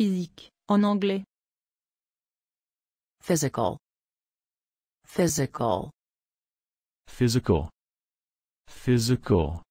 Physique, en anglais. physical, physical, physical, physical,